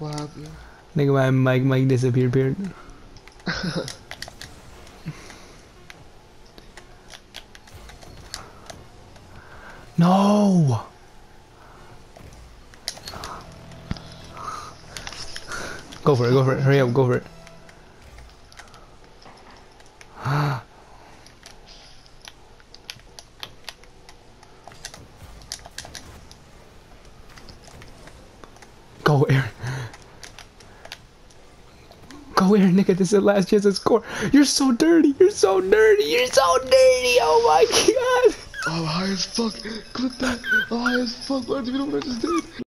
What happened? Nigga, my mic mic disappeared. Period. no. Go for it. Go for it. Hurry up. Go for it. Go, Aaron. Aaron, nigga. This is the last chance to score. You're so dirty. You're so dirty. You're so dirty. Oh my god. Oh, high as fuck. Clip that. Oh, high as fuck. What do you know what I just did?